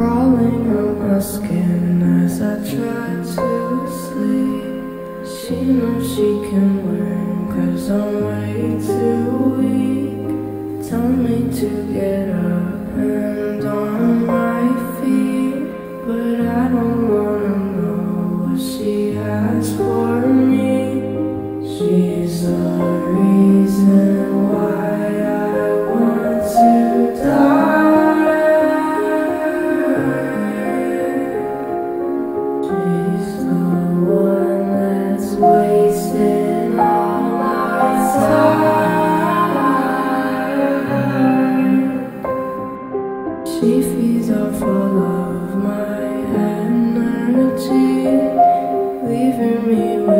crawling up my skin as I try to sleep. She knows she can learn cause I'm way too weak. Tell me to get up. She feeds off all of my energy, leaving me with.